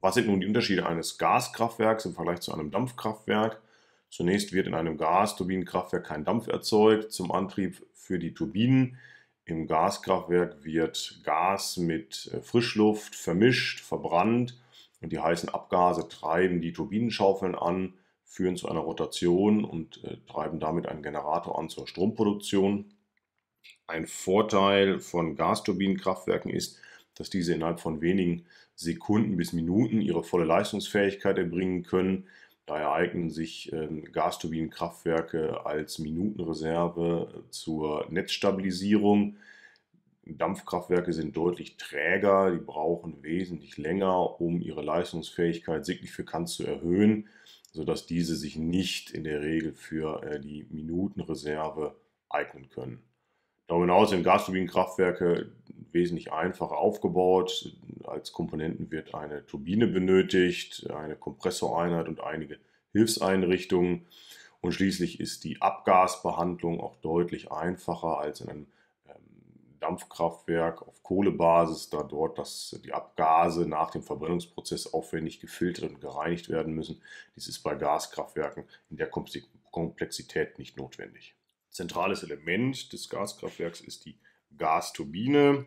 Was sind nun die Unterschiede eines Gaskraftwerks im Vergleich zu einem Dampfkraftwerk? Zunächst wird in einem Gasturbinenkraftwerk kein Dampf erzeugt zum Antrieb für die Turbinen. Im Gaskraftwerk wird Gas mit äh, Frischluft vermischt, verbrannt und die heißen Abgase treiben die Turbinenschaufeln an, führen zu einer Rotation und äh, treiben damit einen Generator an zur Stromproduktion. Ein Vorteil von Gasturbinenkraftwerken ist, dass diese innerhalb von wenigen Sekunden bis Minuten ihre volle Leistungsfähigkeit erbringen können. Daher eignen sich ähm, Gasturbinenkraftwerke als Minutenreserve zur Netzstabilisierung. Dampfkraftwerke sind deutlich träger, die brauchen wesentlich länger, um ihre Leistungsfähigkeit signifikant zu erhöhen, sodass diese sich nicht in der Regel für äh, die Minutenreserve eignen können. Darüber hinaus sind Gasturbinenkraftwerke wesentlich einfacher aufgebaut. Als Komponenten wird eine Turbine benötigt, eine Kompressoreinheit und einige Hilfseinrichtungen. Und schließlich ist die Abgasbehandlung auch deutlich einfacher als in einem ähm, Dampfkraftwerk auf Kohlebasis, da dort das, die Abgase nach dem Verbrennungsprozess aufwendig gefiltert und gereinigt werden müssen. Dies ist bei Gaskraftwerken in der Komplexität nicht notwendig. Zentrales Element des Gaskraftwerks ist die Gasturbine.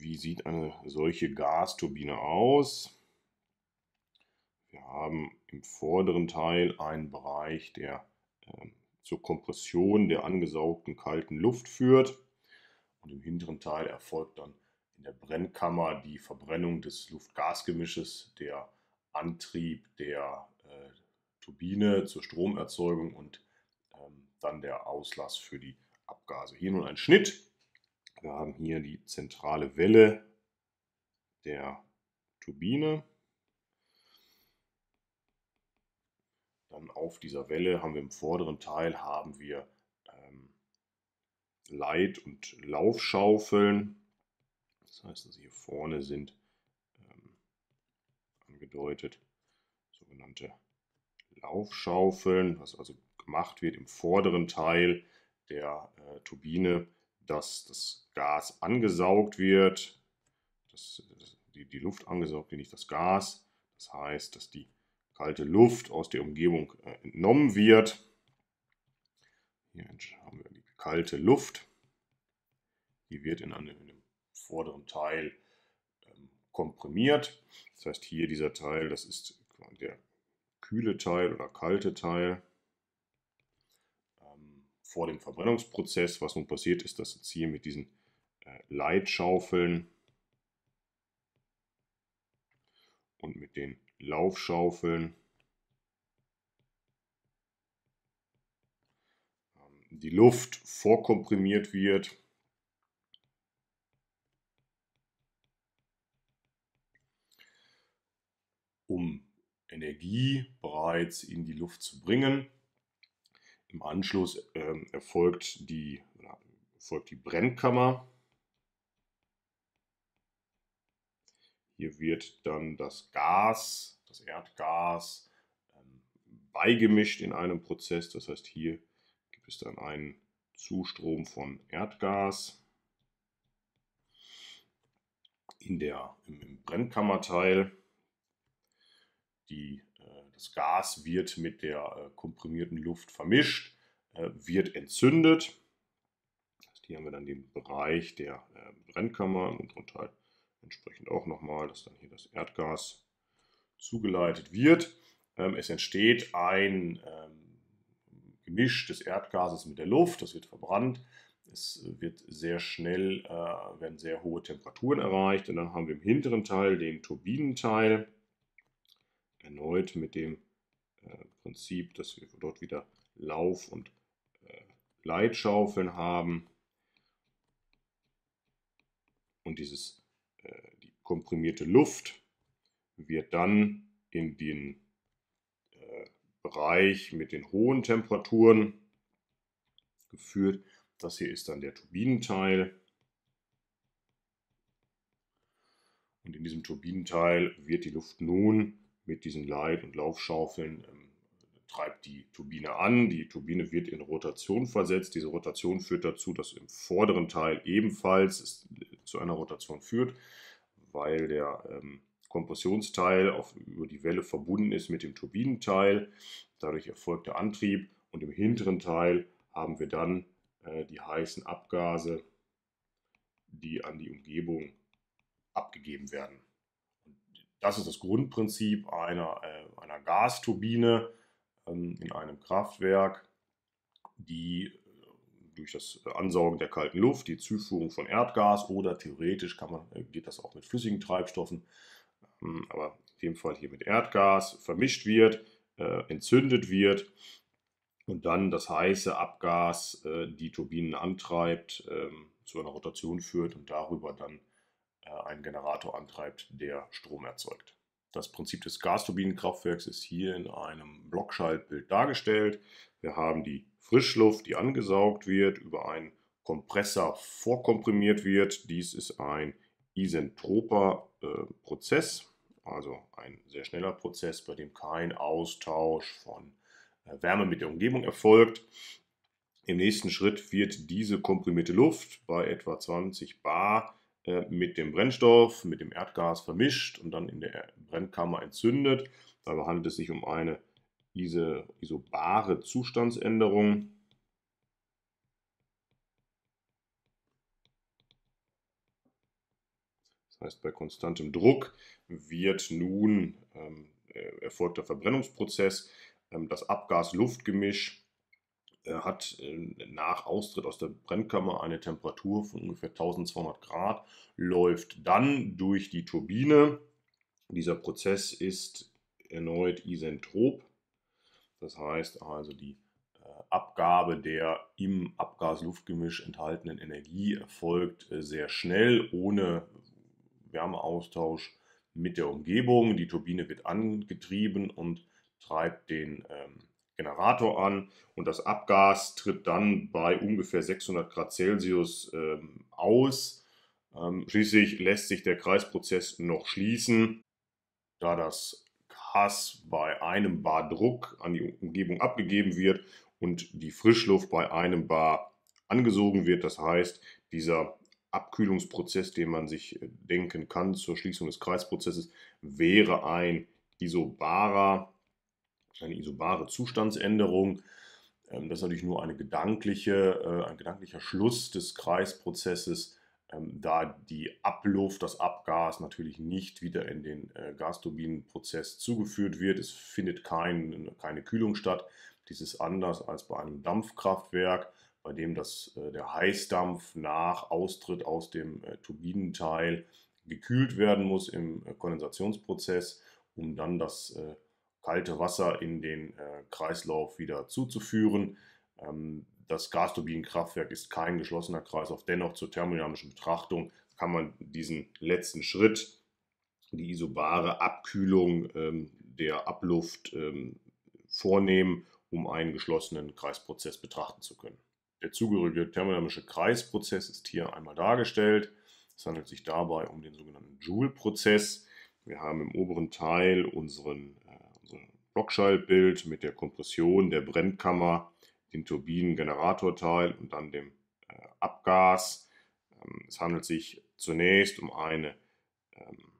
Wie sieht eine solche Gasturbine aus? Wir haben im vorderen Teil einen Bereich, der äh, zur Kompression der angesaugten kalten Luft führt. Und im hinteren Teil erfolgt dann in der Brennkammer die Verbrennung des Luft-Gas-Gemisches, der Antrieb der äh, Turbine zur Stromerzeugung und dann der Auslass für die Abgase. Hier nun ein Schnitt. Wir haben hier die zentrale Welle der Turbine. Dann auf dieser Welle haben wir im vorderen Teil haben wir ähm, Leit- und Laufschaufeln. Das heißt, also hier vorne sind ähm, angedeutet sogenannte Laufschaufeln, was also gemacht wird im vorderen Teil der äh, Turbine, dass das Gas angesaugt wird, dass, die, die Luft angesaugt wird, nicht das Gas. Das heißt, dass die kalte Luft aus der Umgebung äh, entnommen wird. Hier haben wir die kalte Luft. Die wird in einem, in einem vorderen Teil ähm, komprimiert. Das heißt, hier dieser Teil, das ist der kühle Teil oder kalte Teil vor dem Verbrennungsprozess. Was nun passiert ist, dass jetzt hier mit diesen äh, Leitschaufeln und mit den Laufschaufeln ähm, die Luft vorkomprimiert wird. um Energie bereits in die Luft zu bringen. Im Anschluss ähm, erfolgt, die, erfolgt die Brennkammer. Hier wird dann das Gas, das Erdgas, ähm, beigemischt in einem Prozess. Das heißt, hier gibt es dann einen Zustrom von Erdgas. In der, im, im Brennkammerteil die das Gas wird mit der äh, komprimierten Luft vermischt, äh, wird entzündet. Hier haben wir dann den Bereich der äh, Brennkammer im unteren Teil entsprechend auch nochmal, dass dann hier das Erdgas zugeleitet wird. Ähm, es entsteht ein ähm, Gemisch des Erdgases mit der Luft, das wird verbrannt. Es wird sehr schnell, werden sehr hohe Temperaturen erreicht und dann haben wir im hinteren Teil den Turbinenteil erneut mit dem äh, Prinzip, dass wir dort wieder Lauf- und äh, Leitschaufeln haben. Und dieses, äh, die komprimierte Luft wird dann in den äh, Bereich mit den hohen Temperaturen geführt. Das hier ist dann der Turbinenteil. Und in diesem Turbinenteil wird die Luft nun mit diesen Leit- und Laufschaufeln ähm, treibt die Turbine an. Die Turbine wird in Rotation versetzt. Diese Rotation führt dazu, dass im vorderen Teil ebenfalls es zu einer Rotation führt, weil der ähm, Kompressionsteil auf, über die Welle verbunden ist mit dem Turbinenteil. Dadurch erfolgt der Antrieb und im hinteren Teil haben wir dann äh, die heißen Abgase, die an die Umgebung abgegeben werden. Das ist das Grundprinzip einer, äh, einer Gasturbine ähm, in einem Kraftwerk, die äh, durch das Ansaugen der kalten Luft, die Zuführung von Erdgas oder theoretisch kann man, äh, geht das auch mit flüssigen Treibstoffen, ähm, aber in dem Fall hier mit Erdgas vermischt wird, äh, entzündet wird und dann das heiße Abgas die Turbinen antreibt, ähm, zu einer Rotation führt und darüber dann einen Generator antreibt, der Strom erzeugt. Das Prinzip des Gasturbinenkraftwerks ist hier in einem Blockschaltbild dargestellt. Wir haben die Frischluft, die angesaugt wird, über einen Kompressor vorkomprimiert wird. Dies ist ein isentroper äh, Prozess, also ein sehr schneller Prozess, bei dem kein Austausch von äh, Wärme mit der Umgebung erfolgt. Im nächsten Schritt wird diese komprimierte Luft bei etwa 20 bar äh, mit dem Brennstoff, mit dem Erdgas vermischt und dann in der Brennkammer entzündet. Dabei handelt es sich um eine isobare Zustandsänderung. Das heißt, bei konstantem Druck wird nun ähm, äh, erfolgt der Verbrennungsprozess. Ähm, das Abgas-Luft-Gemisch äh, hat äh, nach Austritt aus der Brennkammer eine Temperatur von ungefähr 1200 Grad, läuft dann durch die Turbine. Dieser Prozess ist erneut isentrop. Das heißt also, die äh, Abgabe der im Abgas-Luftgemisch enthaltenen Energie erfolgt sehr schnell, ohne Wärmeaustausch mit der Umgebung. Die Turbine wird angetrieben und treibt den ähm, Generator an und das Abgas tritt dann bei ungefähr 600 Grad Celsius ähm, aus. Ähm, schließlich lässt sich der Kreisprozess noch schließen, da das Gas bei einem Bar Druck an die Umgebung abgegeben wird und die Frischluft bei einem Bar angesogen wird. Das heißt, dieser Abkühlungsprozess, den man sich äh, denken kann zur Schließung des Kreisprozesses, wäre ein isobarer eine isobare Zustandsänderung. Ähm, das ist natürlich nur eine gedankliche, äh, ein gedanklicher Schluss des Kreisprozesses, ähm, da die Abluft, das Abgas natürlich nicht wieder in den äh, Gasturbinenprozess zugeführt wird. Es findet kein, keine Kühlung statt. Dies ist anders als bei einem Dampfkraftwerk, bei dem das, äh, der Heißdampf nach Austritt aus dem Turbinenteil gekühlt werden muss im Kondensationsprozess, um dann das kalte Wasser in den äh, Kreislauf wieder zuzuführen. Ähm, das Gasturbinenkraftwerk ist kein geschlossener Kreislauf. Dennoch zur thermodynamischen Betrachtung kann man diesen letzten Schritt, die isobare Abkühlung ähm, der Abluft ähm, vornehmen, um einen geschlossenen Kreisprozess betrachten zu können. Der zugehörige thermodynamische Kreisprozess ist hier einmal dargestellt. Es handelt sich dabei um den sogenannten Joule-Prozess. Wir haben im oberen Teil unseren Blockschaltbild mit der Kompression der Brennkammer, dem Turbinengeneratorteil und dann dem äh, Abgas. Ähm, es handelt sich zunächst um eine ähm,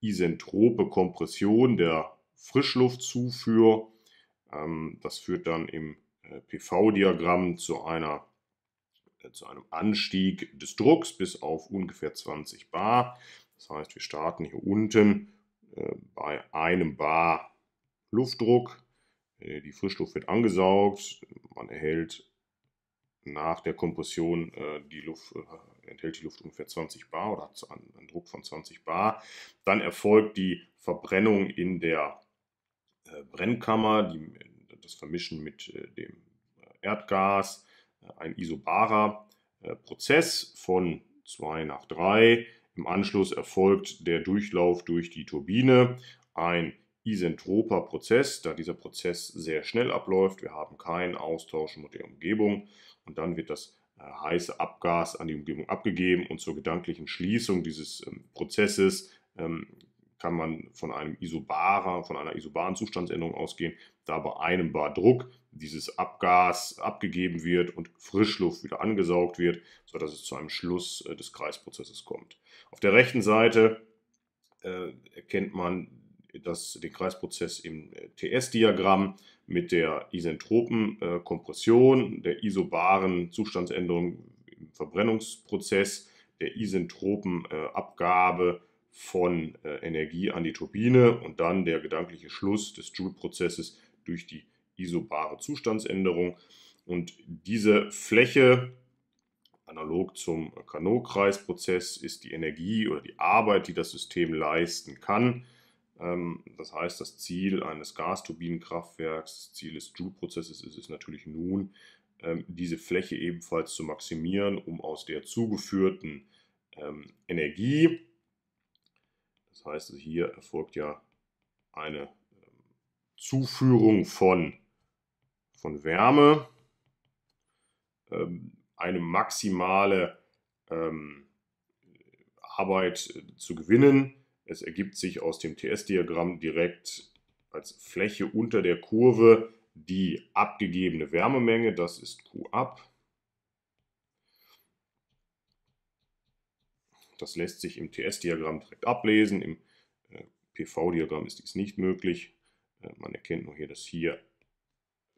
isentrope Kompression der Frischluftzufuhr. Ähm, das führt dann im äh, PV-Diagramm zu, einer, äh, zu einem Anstieg des Drucks bis auf ungefähr 20 bar. Das heißt, wir starten hier unten bei einem bar Luftdruck. Äh, die Frischluft wird angesaugt. Man erhält nach der Kompression äh, die Luft, äh, enthält die Luft ungefähr 20 bar oder hat einen, Druck von 20 bar. Dann erfolgt die Verbrennung in der Brennkammer, die, das Vermischen mit dem Erdgas, ein isobarer Prozess von 2 nach 3. Im Anschluss erfolgt der Durchlauf durch die Turbine, ein isentroper Prozess, da dieser Prozess sehr schnell abläuft. Wir haben keinen Austausch mit der Umgebung und dann wird das äh, heiße Abgas an die Umgebung abgegeben und zur gedanklichen Schließung dieses ähm, Prozesses ähm, kann man von einem isobarer, von einer isobaren Zustandsänderung ausgehen, da bei einem Bar Druck dieses Abgas abgegeben wird und Frischluft wieder angesaugt wird, sodass es zu einem Schluss äh, des Kreisprozesses kommt. Auf der rechten Seite äh, erkennt man das, den Kreisprozess im äh, TS-Diagramm mit der isentropen äh, Kompression, der isobaren Zustandsänderung im Verbrennungsprozess, der isentropen äh, Abgabe von äh, Energie an die Turbine und dann der gedankliche Schluss des Joule-Prozesses durch die isobare Zustandsänderung. Und diese Fläche, analog zum Carnot-Kreisprozess, ist die Energie oder die Arbeit, die das System leisten kann. Ähm, das heißt, das Ziel eines Gasturbinenkraftwerks, das Ziel des Joule-Prozesses ist es natürlich nun, ähm, diese Fläche ebenfalls zu maximieren, um aus der zugeführten ähm, Energie, das heißt, hier erfolgt ja eine Zuführung von, von Wärme, eine maximale Arbeit äh, zu gewinnen, es ergibt sich aus dem TS-Diagramm direkt als Fläche unter der Kurve die abgegebene Wärmemenge, das ist Q ab. Das lässt sich im TS-Diagramm direkt ablesen, im äh, PV-Diagramm ist dies nicht möglich. Äh, man erkennt nur hier, dass hier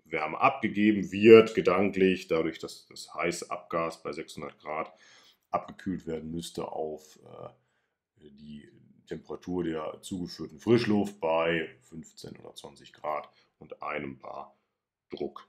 Wärme abgegeben wird, gedanklich, dadurch, dass das heiße Abgas bei 600 Grad abgekühlt werden müsste auf äh, die Temperatur der zugeführten Frischluft bei 15 oder 20 Grad und einem Bar Druck.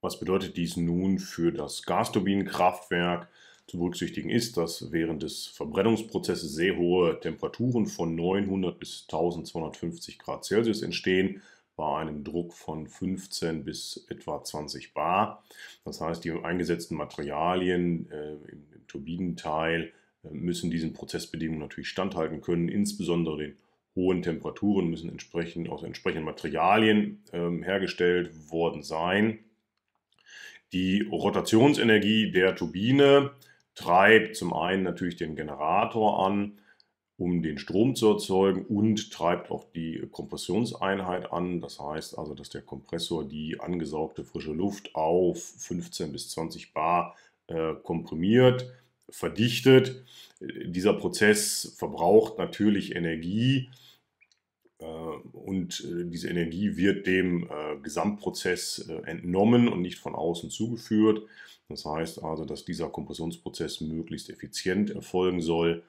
Was bedeutet dies nun für das Gasturbinenkraftwerk? Zu berücksichtigen ist, dass während des Verbrennungsprozesses sehr hohe Temperaturen von 900 bis 1250 Grad Celsius entstehen, bei einem Druck von 15 bis etwa 20 Bar. Das heißt, die eingesetzten Materialien äh, im, im Turbinenteil müssen diesen Prozessbedingungen natürlich standhalten können. Insbesondere den hohen Temperaturen müssen entsprechend aus entsprechenden Materialien ähm, hergestellt worden sein. Die Rotationsenergie der Turbine treibt zum einen natürlich den Generator an, um den Strom zu erzeugen und treibt auch die Kompressionseinheit an. Das heißt also, dass der Kompressor die angesaugte frische Luft auf 15 bis 20 Bar äh, komprimiert verdichtet. Dieser Prozess verbraucht natürlich Energie und äh, diese Energie wird dem äh, Gesamtprozess entnommen und nicht von außen zugeführt. Das heißt also, dass dieser Kompressionsprozess möglichst effizient erfolgen soll.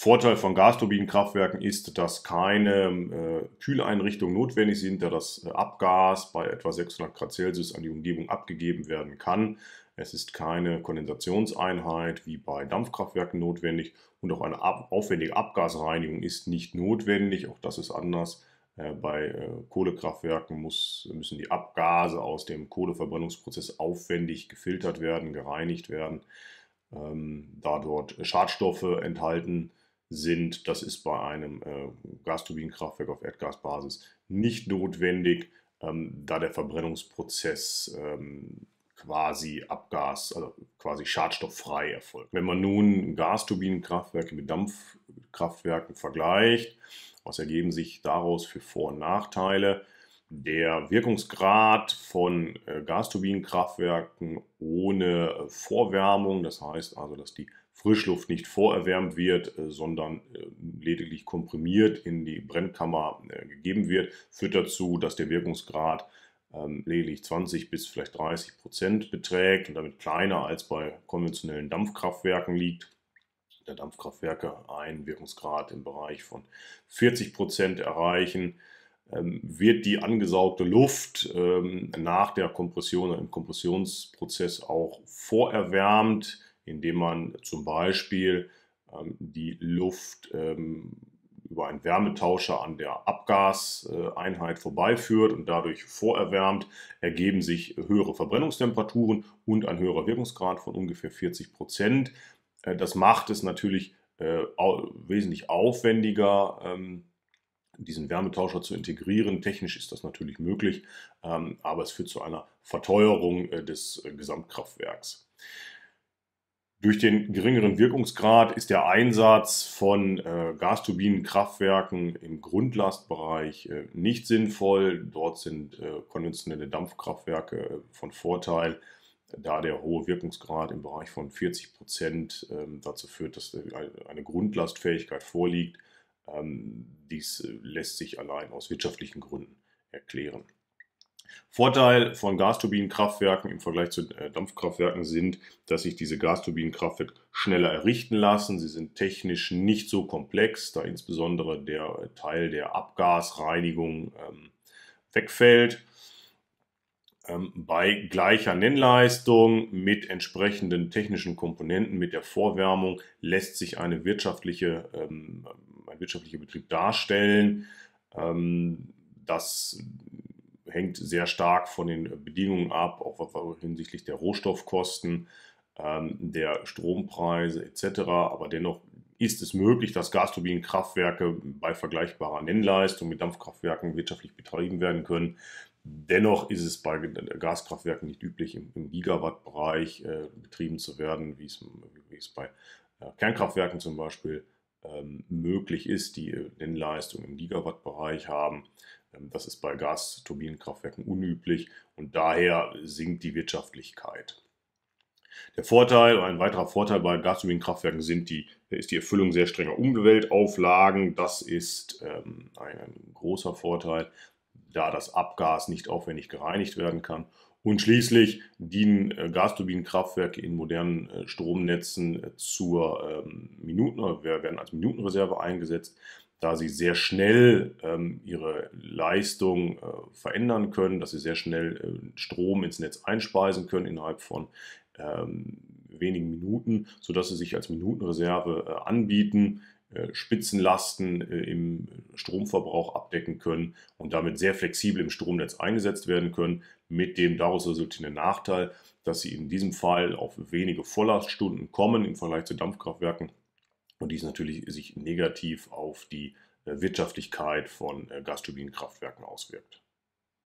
Vorteil von Gasturbinenkraftwerken ist, dass keine äh, Kühleinrichtungen notwendig sind, da das Abgas bei etwa 600 Grad Celsius an die Umgebung abgegeben werden kann. Es ist keine Kondensationseinheit wie bei Dampfkraftwerken notwendig und auch eine aufwendige Abgasreinigung ist nicht notwendig. Auch das ist anders. Äh, bei äh, Kohlekraftwerken muss, müssen die Abgase aus dem Kohleverbrennungsprozess aufwendig gefiltert werden, gereinigt werden, ähm, da dort Schadstoffe enthalten sind. Das ist bei einem äh, Gasturbinenkraftwerk auf Erdgasbasis nicht notwendig, ähm, da der Verbrennungsprozess ähm, quasi Abgas, also quasi schadstofffrei erfolgt. Wenn man nun Gasturbinenkraftwerke mit Dampfkraftwerken vergleicht, was ergeben sich daraus für Vor- und Nachteile? Der Wirkungsgrad von äh, Gasturbinenkraftwerken ohne äh, Vorwärmung, das heißt also, dass die Frischluft nicht vorerwärmt wird, äh, sondern lediglich komprimiert in die Brennkammer gegeben wird, führt dazu, dass der Wirkungsgrad ähm, lediglich 20 bis vielleicht 30 Prozent beträgt und damit kleiner als bei konventionellen Dampfkraftwerken liegt. Der Dampfkraftwerke einen Wirkungsgrad im Bereich von 40 Prozent erreichen, ähm, wird die angesaugte Luft ähm, nach der Kompression im Kompressionsprozess auch vorerwärmt, indem man zum Beispiel ähm, die Luft ähm, über einen Wärmetauscher an der Abgaseinheit vorbeiführt und dadurch vorerwärmt, ergeben sich höhere Verbrennungstemperaturen und ein höherer Wirkungsgrad von ungefähr 40 Prozent. Äh, das macht es natürlich äh, wesentlich aufwendiger, ähm, diesen Wärmetauscher zu integrieren. Technisch ist das natürlich möglich, aber es führt zu einer Verteuerung äh, des Gesamtkraftwerks. Durch den geringeren Wirkungsgrad ist der Einsatz von äh, Gasturbinenkraftwerken im Grundlastbereich äh, nicht sinnvoll. Dort sind äh, konventionelle Dampfkraftwerke äh, von Vorteil, da der hohe Wirkungsgrad im Bereich von 40 Prozent ähm, dazu führt, dass eine Grundlastfähigkeit vorliegt. Ähm, dies äh, lässt sich allein aus wirtschaftlichen Gründen erklären. Vorteil von Gasturbinenkraftwerken im Vergleich zu äh, Dampfkraftwerken sind, dass sich diese Gasturbinenkraftwerke schneller errichten lassen. Sie sind technisch nicht so komplex, da insbesondere der Teil der Abgasreinigung ähm, wegfällt. Ähm, bei gleicher Nennleistung mit entsprechenden technischen Komponenten, mit der Vorwärmung, lässt sich eine wirtschaftliche, ähm, ein wirtschaftlicher Betrieb darstellen. Ähm, das hängt sehr stark von den Bedingungen ab, auch hinsichtlich der Rohstoffkosten, der Strompreise etc. Aber dennoch ist es möglich, dass Gasturbinenkraftwerke bei vergleichbarer Nennleistung mit Dampfkraftwerken wirtschaftlich betrieben werden können. Dennoch ist es bei Gaskraftwerken nicht üblich, im, im Gigawatt-Bereich äh, betrieben zu werden, wie es, wie es bei äh, Kernkraftwerken zum Beispiel ähm, möglich ist, die äh, Nennleistung im Gigawatt-Bereich haben. Ähm, das ist bei Gasturbinenkraftwerken unüblich und daher sinkt die Wirtschaftlichkeit. Der Vorteil, ein weiterer Vorteil bei Gasturbinenkraftwerken sind die, ist die Erfüllung sehr strenger Umweltauflagen. Das ist ähm, ein, ein, großer Vorteil da das Abgas nicht aufwendig gereinigt werden kann. Und schließlich dienen äh, Gasturbinenkraftwerke in modernen äh, Stromnetzen äh, zur ähm, Minuten, werden als Minutenreserve eingesetzt, da sie sehr schnell ähm, ihre Leistung verändern können, dass sie sehr schnell Strom ins Netz einspeisen können innerhalb von ähm, wenigen Minuten, sodass sie sich als Minutenreserve anbieten. Äh, Spitzenlasten äh, im Stromverbrauch abdecken können und damit sehr flexibel im Stromnetz eingesetzt werden können, mit dem daraus resultierenden Nachteil, dass sie in diesem Fall auf wenige Volllaststunden kommen im Vergleich zu Dampfkraftwerken und dies natürlich sich negativ auf die äh, Wirtschaftlichkeit von Gasturbinenkraftwerken auswirkt.